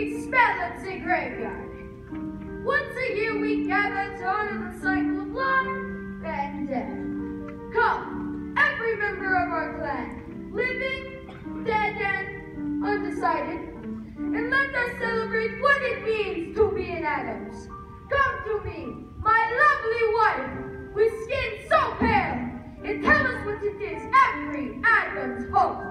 Betsy graveyard. Once a year we gather to honor the cycle of life and death. Come, every member of our clan, living, dead, and undecided, and let us celebrate what it means to be an Addams. Come to me, my lovely wife, with skin so pale, and tell us what it is every Addams hopes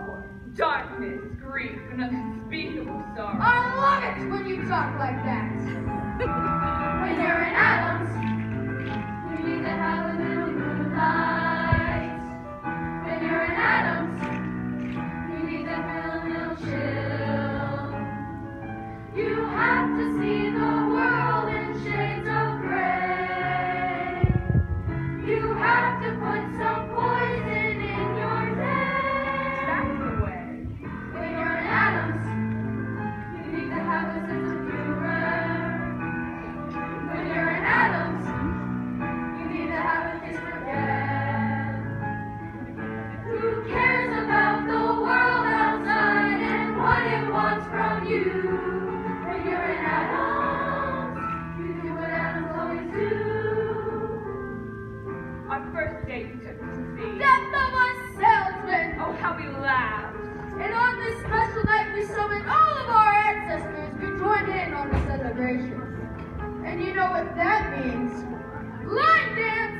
grief, and unspeakable sorrow. I love it when you talk like that. when you're an Addams, And you know what that means? Line dance